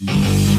you